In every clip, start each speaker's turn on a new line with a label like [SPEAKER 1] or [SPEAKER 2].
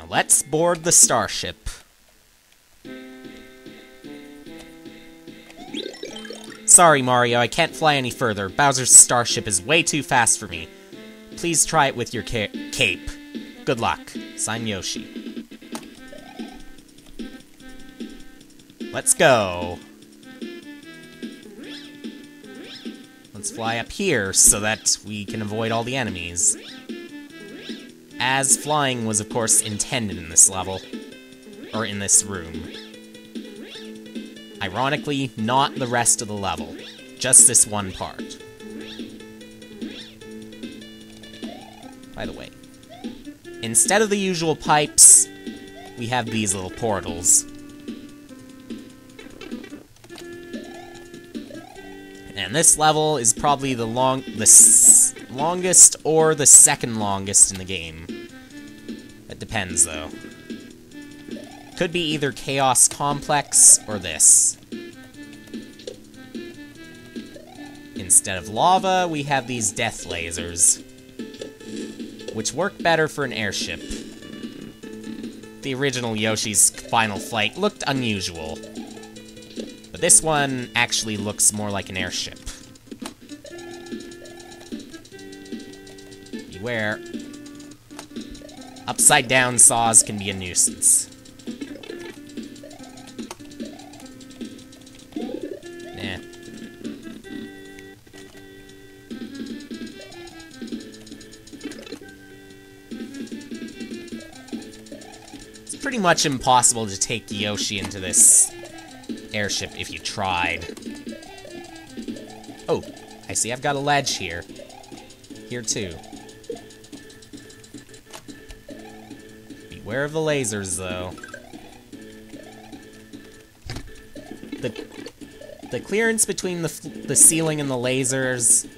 [SPEAKER 1] Now let's board the starship. Sorry, Mario, I can't fly any further. Bowser's starship is way too fast for me. Please try it with your ca cape. Good luck. Sign Yoshi. Let's go. Let's fly up here so that we can avoid all the enemies. As flying was, of course, intended in this level. Or in this room. Ironically, not the rest of the level. Just this one part. By the way. Instead of the usual pipes, we have these little portals. And this level is probably the long, the longest or the second longest in the game. Depends, though. Could be either Chaos Complex or this. Instead of lava, we have these death lasers, which work better for an airship. The original Yoshi's Final Flight looked unusual, but this one actually looks more like an airship. Beware. Upside down saws can be a nuisance. Nah. It's pretty much impossible to take Yoshi into this airship if you tried. Oh, I see I've got a ledge here. Here too. Beware of the lasers, though. The, the clearance between the, the ceiling and the lasers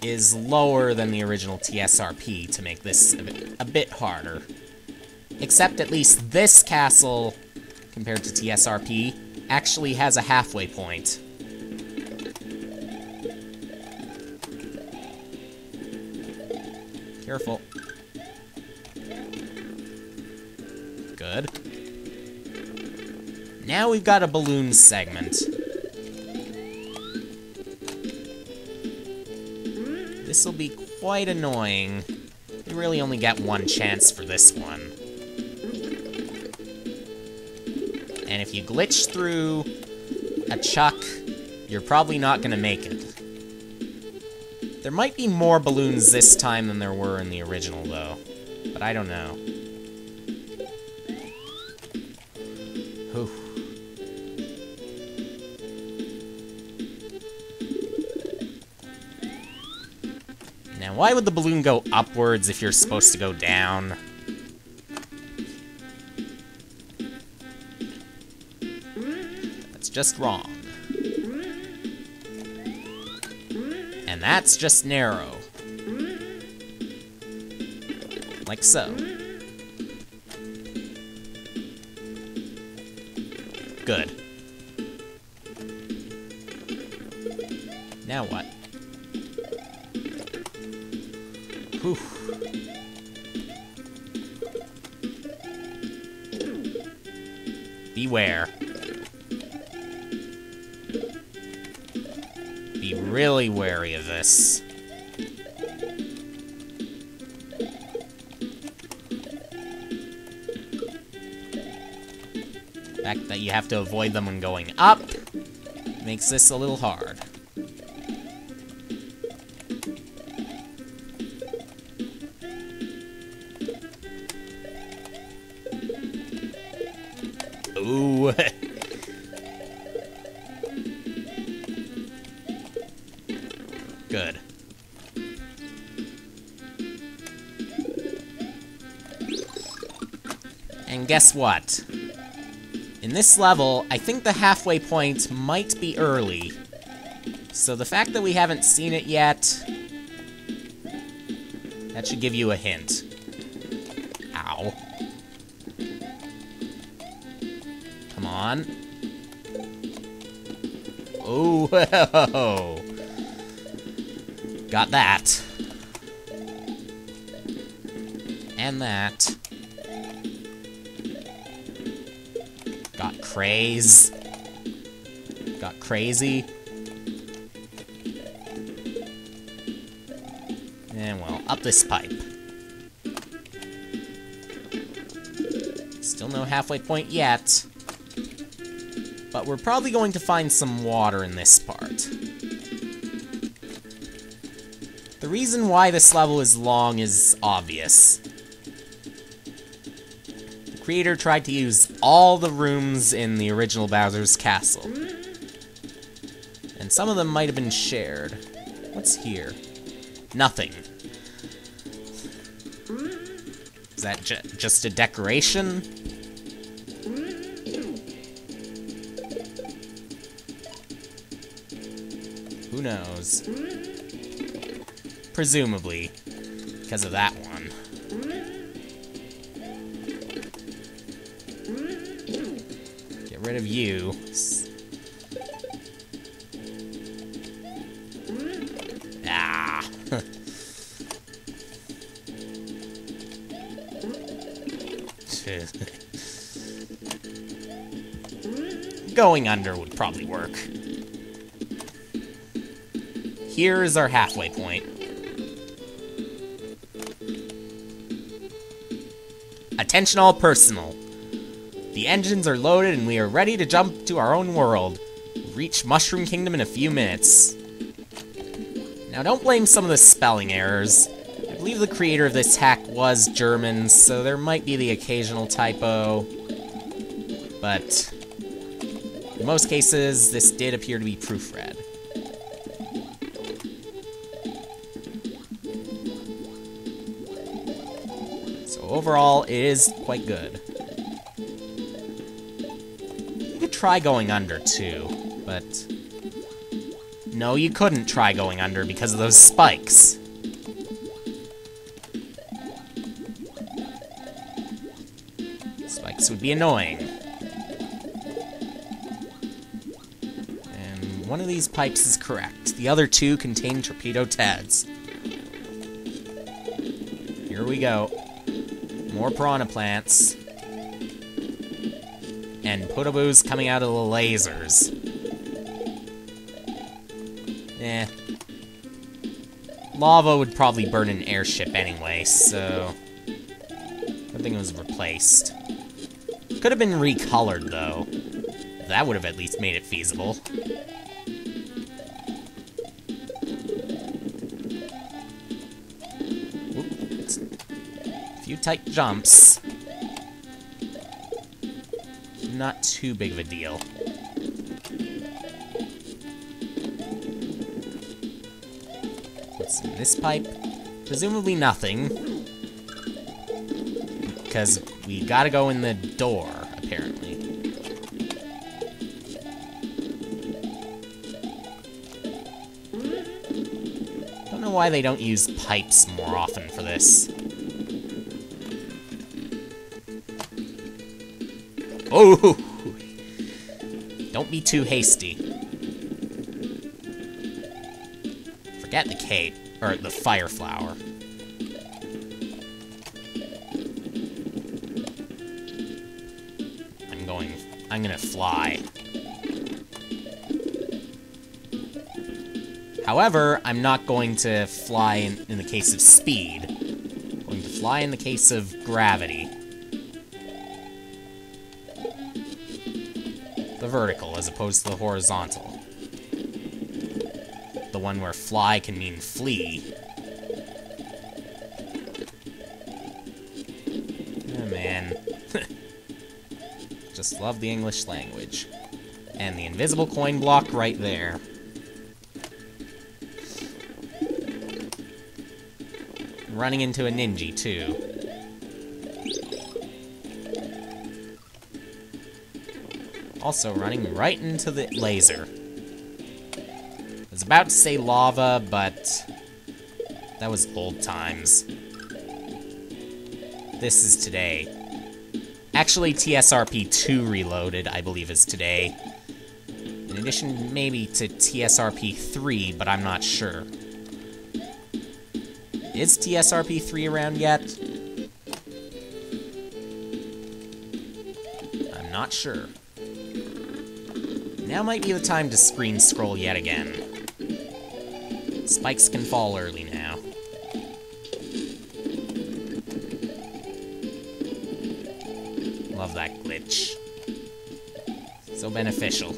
[SPEAKER 1] is lower than the original TSRP to make this a bit, a bit harder. Except at least this castle, compared to TSRP, actually has a halfway point. Careful. Good. Now we've got a balloon segment. This will be quite annoying. We really only get one chance for this one. And if you glitch through a chuck, you're probably not going to make it. There might be more balloons this time than there were in the original, though. But I don't know. Why would the balloon go upwards if you're supposed to go down? That's just wrong. And that's just narrow. Like so. Good. Now what? Beware. Be really wary of this. Fact that you have to avoid them when going up makes this a little hard. Guess what? In this level, I think the halfway point might be early. So the fact that we haven't seen it yet... That should give you a hint. Ow. Come on. Oh, Got that. And that. Craze got crazy. And well, up this pipe. Still no halfway point yet. But we're probably going to find some water in this part. The reason why this level is long is obvious. Creator tried to use all the rooms in the original Bowser's Castle. And some of them might have been shared. What's here? Nothing. Is that ju just a decoration? Who knows? Presumably, because of that one. Rid of you. Ah. Going under would probably work. Here is our halfway point. Attention all personnel. The engines are loaded and we are ready to jump to our own world. Reach Mushroom Kingdom in a few minutes. Now don't blame some of the spelling errors. I believe the creator of this hack was German, so there might be the occasional typo. But in most cases, this did appear to be proofread. So overall, it is quite good. Try going under, too, but... No, you couldn't try going under because of those spikes. Spikes would be annoying. And one of these pipes is correct. The other two contain torpedo Teds. Here we go. More piranha plants. And Podoboos coming out of the lasers. Eh. Lava would probably burn an airship anyway, so... I think it was replaced. Could have been recolored, though. That would have at least made it feasible. A few tight jumps. Too big of a deal. What's in this pipe? Presumably nothing. Because we gotta go in the door, apparently. Don't know why they don't use pipes more often for this. Oh! Don't be too hasty. Forget the cape, or the fire flower. I'm going, I'm gonna fly. However, I'm not going to fly in, in the case of speed. I'm going to fly in the case of gravity. The vertical as opposed to the horizontal. The one where fly can mean flee. Oh man. Just love the English language. And the invisible coin block right there. Running into a ninja, too. Also running right into the laser. I was about to say lava, but that was old times. This is today. Actually, TSRP 2 Reloaded, I believe, is today. In addition, maybe to TSRP 3, but I'm not sure. Is TSRP 3 around yet? I'm not sure. Now might be the time to screen scroll yet again. Spikes can fall early now. Love that glitch. So beneficial.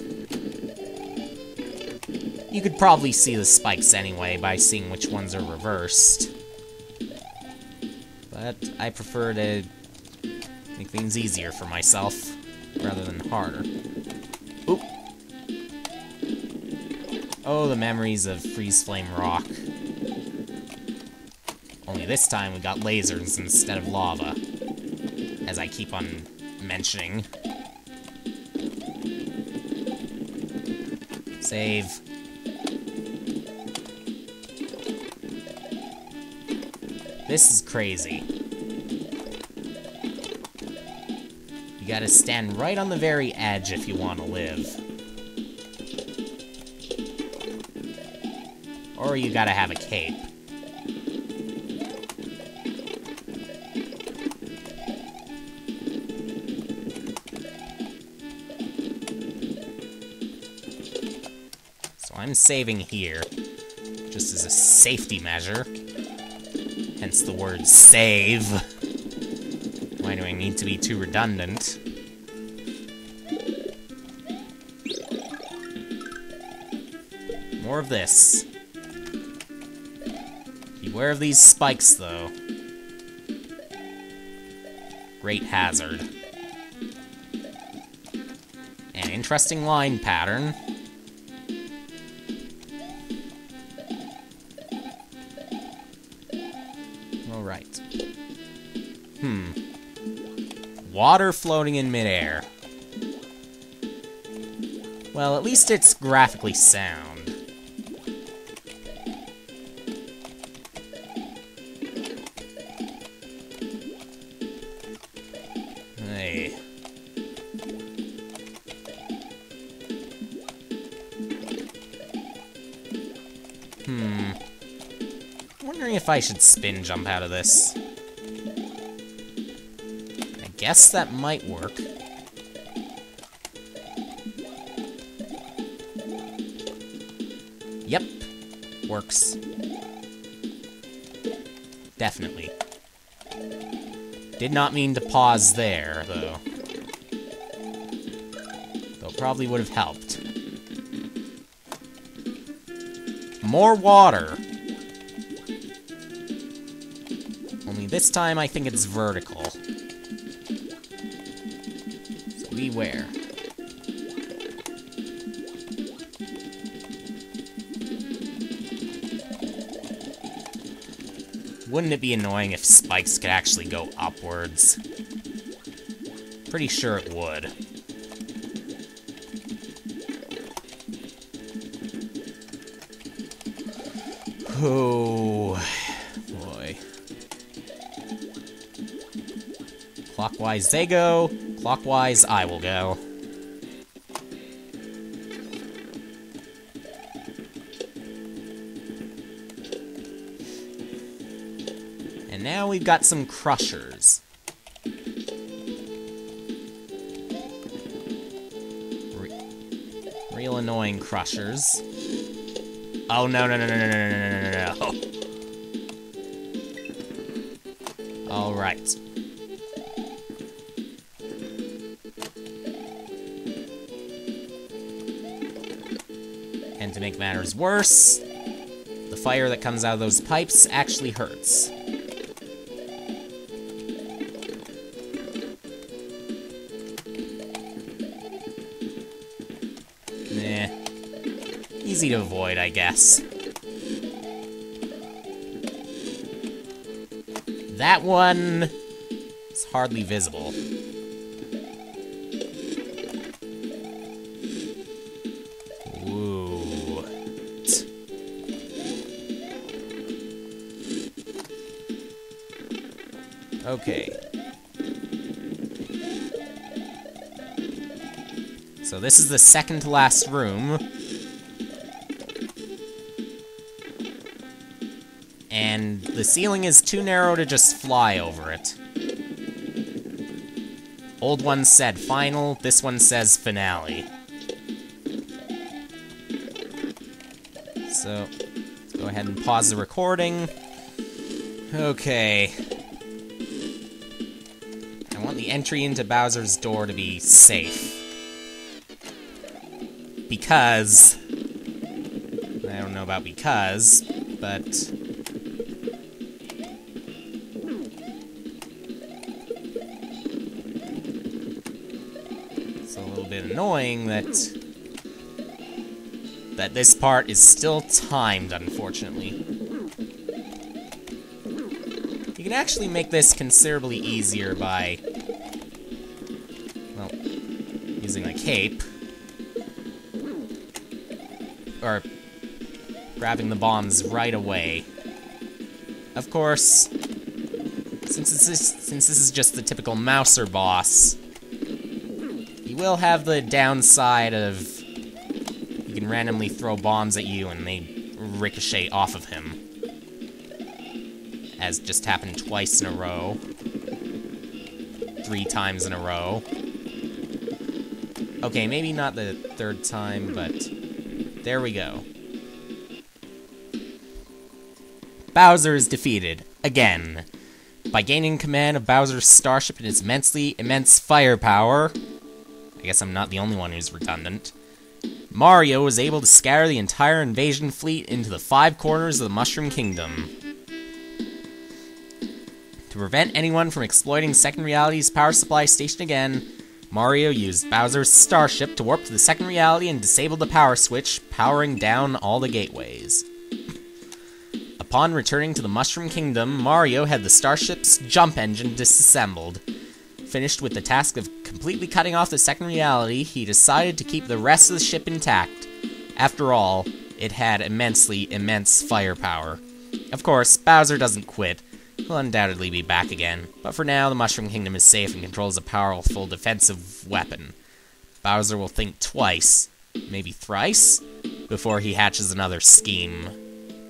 [SPEAKER 1] You could probably see the spikes anyway by seeing which ones are reversed. But I prefer to make things easier for myself rather than harder. The memories of Freeze Flame Rock. Only this time we got lasers instead of lava. As I keep on mentioning. Save. This is crazy. You gotta stand right on the very edge if you want to live. Or you gotta have a cape. So I'm saving here, just as a safety measure. Hence the word save. Why do I need to be too redundant? More of this. Beware are these spikes, though. Great hazard. An interesting line pattern. Alright. Hmm. Water floating in midair. Well, at least it's graphically sound. I should spin jump out of this. I guess that might work. Yep. Works. Definitely. Did not mean to pause there, though. Though probably would have helped. More water! This time I think it's vertical. So beware. Wouldn't it be annoying if spikes could actually go upwards? Pretty sure it would. Oh, Clockwise they go, clockwise I will go. And now we've got some crushers. Real annoying crushers. Oh no no no no no no no no no no no! All right. Make matters worse, the fire that comes out of those pipes actually hurts. Nah. Easy to avoid, I guess. That one is hardly visible. Okay. So this is the second to last room. And the ceiling is too narrow to just fly over it. Old one said final, this one says finale. So, let's go ahead and pause the recording. Okay. Entry into Bowser's door to be safe. Because... I don't know about because, but... It's a little bit annoying that that this part is still timed, unfortunately. You can actually make this considerably easier by, using a cape. Or grabbing the bombs right away. Of course, since this is, since this is just the typical Mouser boss, you will have the downside of you can randomly throw bombs at you and they ricochet off of him. As just happened twice in a row. Three times in a row. Okay, maybe not the third time, but there we go. Bowser is defeated, again, by gaining command of Bowser's starship and its immensely immense firepower. I guess I'm not the only one who's redundant. Mario was able to scatter the entire invasion fleet into the five corners of the Mushroom Kingdom. To prevent anyone from exploiting Second Reality's power supply station again, Mario used Bowser's starship to warp to the Second Reality and disable the power switch, powering down all the gateways. Upon returning to the Mushroom Kingdom, Mario had the starship's jump engine disassembled. Finished with the task of completely cutting off the second reality, he decided to keep the rest of the ship intact. After all, it had immensely immense firepower. Of course, Bowser doesn't quit. He'll undoubtedly be back again, but for now, the Mushroom Kingdom is safe and controls a powerful defensive weapon. Bowser will think twice, maybe thrice, before he hatches another scheme.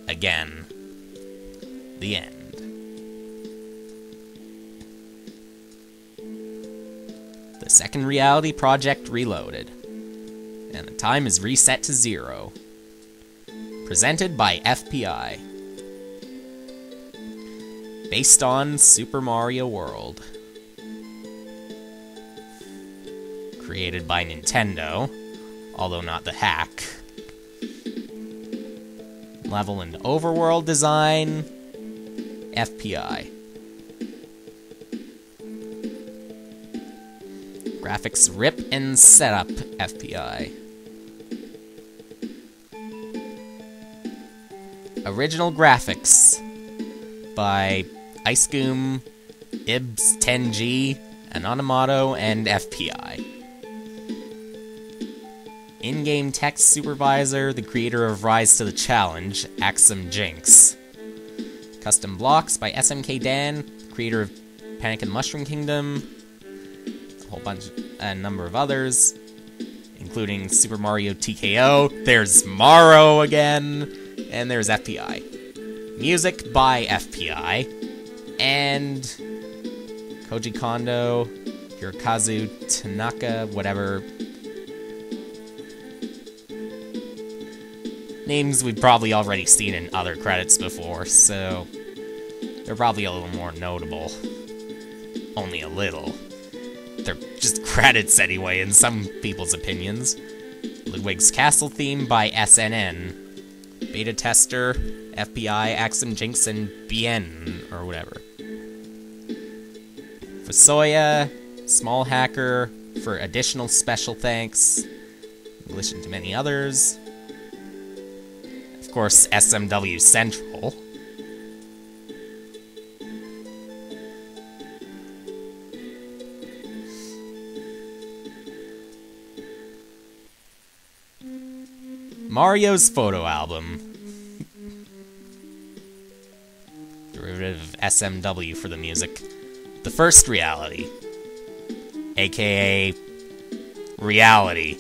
[SPEAKER 1] Again. The end. The second reality project reloaded. And the time is reset to zero. Presented by FPI. Based on Super Mario World. Created by Nintendo, although not the hack. Level and overworld design, FPI. Graphics rip and setup FPI. Original graphics by Icegoom, Ibs 10G, Anonymato, and FPI. In-game text supervisor, the creator of Rise to the Challenge, Axum Jinx. Custom blocks by SMK Dan, creator of Panic in the Mushroom Kingdom, a whole bunch, a number of others, including Super Mario TKO. There's Morrow again, and there's FPI. Music by FPI, and Koji Kondo, Hirokazu Tanaka, whatever. Names we've probably already seen in other credits before, so they're probably a little more notable. Only a little. They're just credits anyway, in some people's opinions. Ludwig's Castle theme by SNN. Beta tester, FPI, Axum Jinx, and Bien, or whatever. FuSoYa, Small Hacker, for additional special thanks. In addition to many others. Of course, SMW Central. Mario's photo album. Derivative of SMW for the music. The first reality. AKA reality.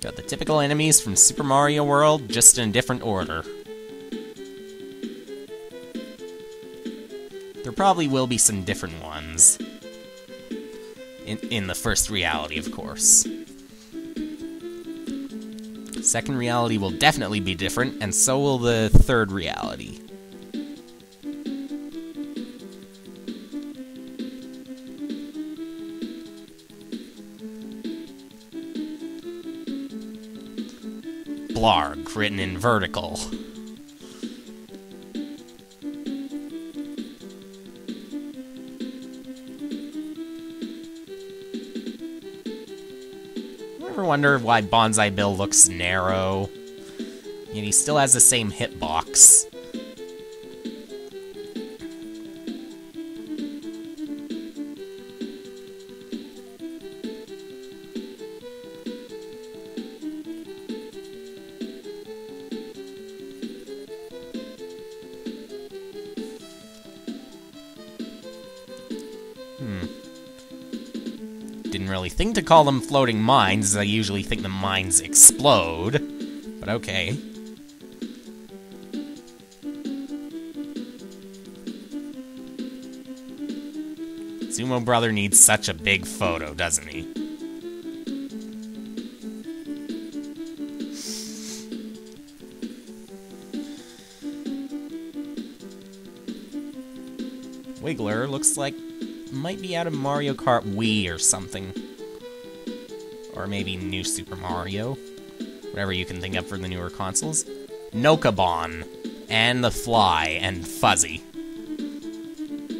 [SPEAKER 1] Got the typical enemies from Super Mario World, just in a different order. There probably will be some different ones. In, in the first reality, of course. Second reality will definitely be different, and so will the third reality. Blarg, written in vertical. Wonder why Bonsai Bill looks narrow? Yet he still has the same hitbox. Think to call them floating mines, I usually think the mines explode. But okay. Sumo Brother needs such a big photo, doesn't he? Wiggler looks like might be out of Mario Kart Wii or something. Or maybe New Super Mario. Whatever you can think of for the newer consoles. Nokabon. And the Fly and Fuzzy.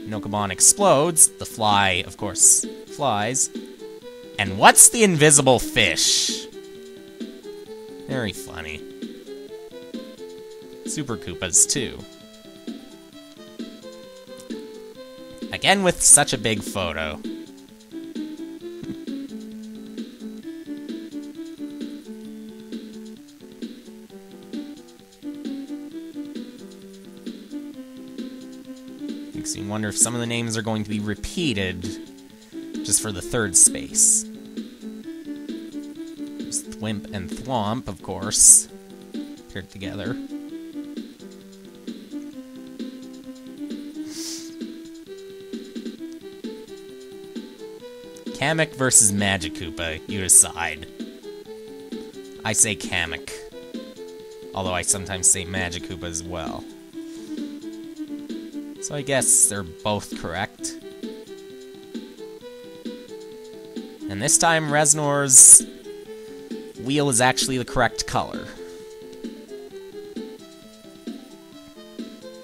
[SPEAKER 1] Nokabon explodes. The Fly, of course, flies. And what's the invisible fish? Very funny. Super Koopas, too. Again with such a big photo. Makes me wonder if some of the names are going to be repeated just for the third space. There's Thwimp and Thwomp, of course, paired together. Kamek versus Magikoopa, you decide. I say Kamek. Although I sometimes say Magikoopa as well. So I guess they're both correct. And this time, Reznor's wheel is actually the correct color.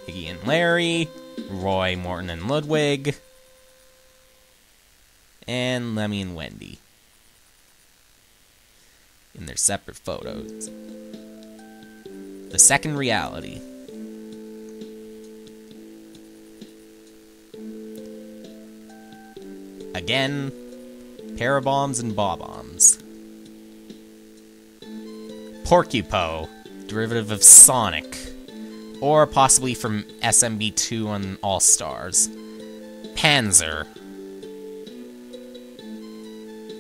[SPEAKER 1] Iggy and Larry, Roy, Morton, and Ludwig, and Lemmy and Wendy in their separate photos. The second reality. Again, parabombs and bob-ombs. Porcupo, derivative of Sonic, or possibly from SMB2 on All Stars. Panzer,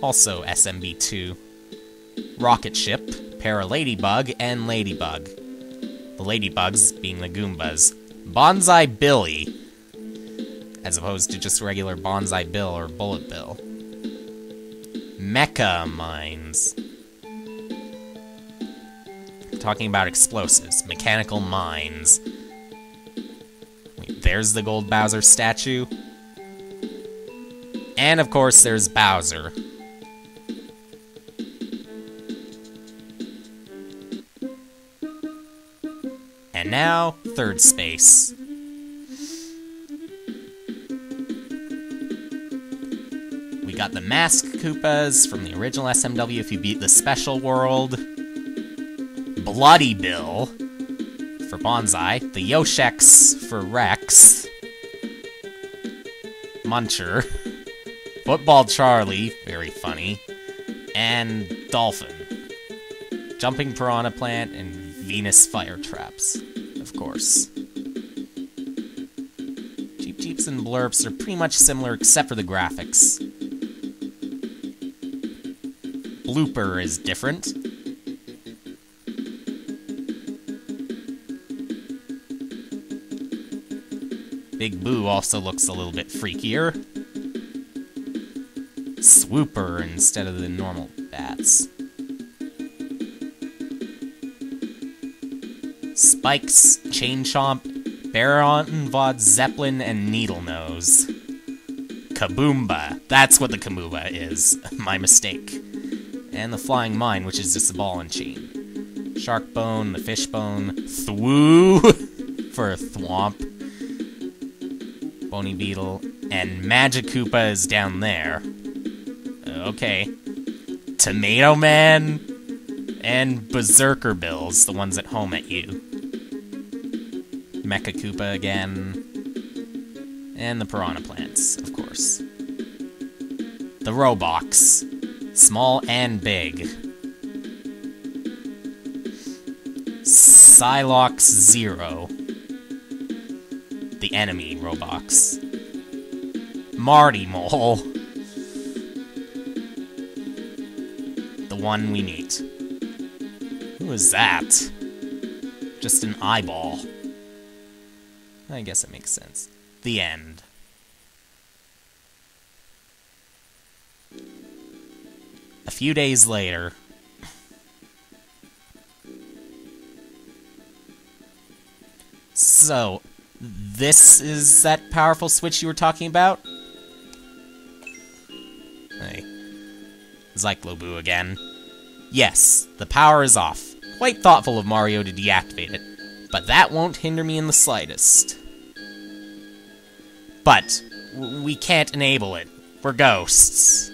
[SPEAKER 1] also SMB2. Rocket Ship, Para Ladybug, and Ladybug. The Ladybugs being the Goombas. Bonsai Billy, as opposed to just regular Bonsai Bill or Bullet Bill. Mecha Mines. Talking about explosives, mechanical mines. Wait, there's the Gold Bowser statue. And of course, there's Bowser. And now, third space. The Mask Koopas from the original SMW if you beat the Special World. Bloody Bill for Bonsai. The Yoshex for Rex. Muncher. Football Charlie, very funny. And Dolphin. Jumping Piranha Plant and Venus Fire Traps, of course. Cheep Cheeps and Blurps are pretty much similar except for the graphics. Blooper is different. Big Boo also looks a little bit freakier. Swooper instead of the normal bats. Spikes, Chain Chomp, Baron Von Zeppelin, and Needle Nose. Kaboomba. That's what the Kaboomba is. My mistake. And the Flying Mine, which is just a ball and chain. Shark Bone, the Fishbone, Thwoo for a Thwomp, Bony Beetle, and Magikoopa is down there. Okay. Tomato Man and Berserker Bills, the ones at home at you. Mecha Koopa again. And the Piranha Plants, of course. The Robox. Small and big. Psylocke Zero. The enemy Robox. Marty Mole. The one we meet. Who is that? Just an eyeball. I guess it makes sense. The end. Few days later, So, this is that powerful switch you were talking about? Hey. Zykloboo again. Yes, the power is off. Quite thoughtful of Mario to deactivate it, but that won't hinder me in the slightest. But, we can't enable it. We're ghosts.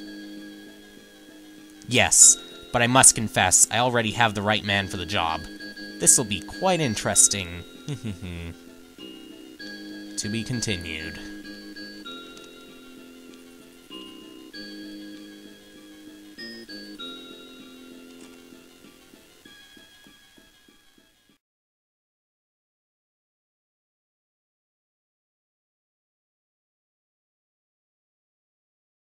[SPEAKER 1] Yes, but I must confess, I already have the right man for the job. This'll be quite interesting. to be continued.